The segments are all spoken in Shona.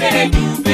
Thank you.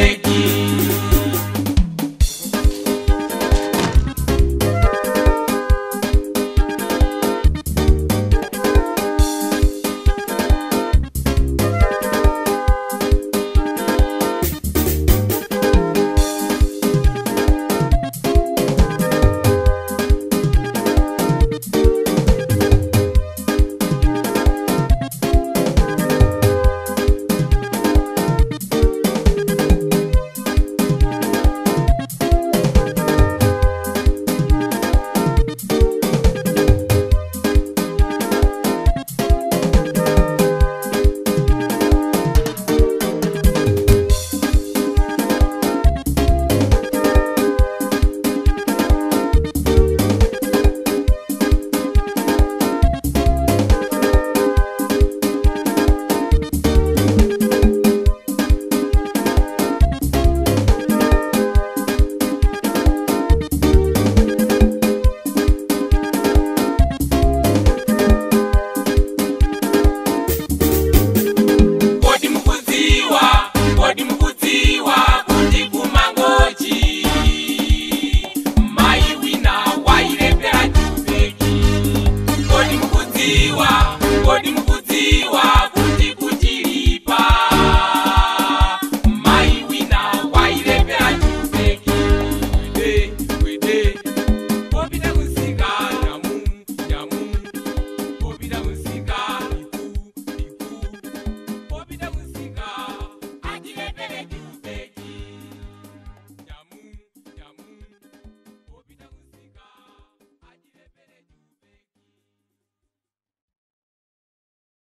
body